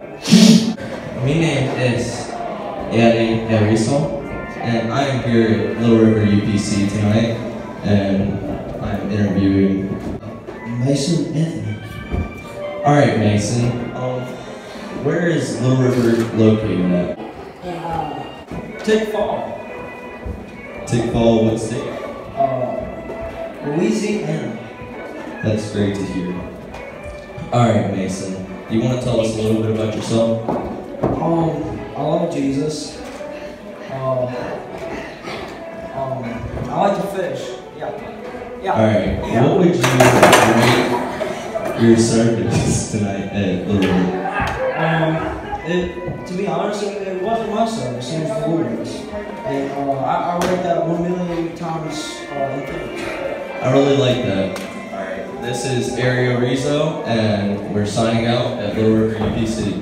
My name is Yari Yariso, and I am here at Little River UPC tonight, and I'm interviewing Mason Anthony. All right, Mason. Um, where is Little River located at? Uh, Tickfaw, Tick Fall, what state? uh, Louisiana. That's great to hear. All right, Mason. You want to tell us a little bit about yourself? Um, I love Jesus. Uh, um, I like to fish. Yeah. Yeah. All right. Yeah. What would you rate your service tonight at Little? Um, it, to be honest, it, it wasn't my service, it was the Lord's. And uh, I, I rate that one million times uh. I really like that. This is Ario Rizzo, and we're signing out at Little River UPC.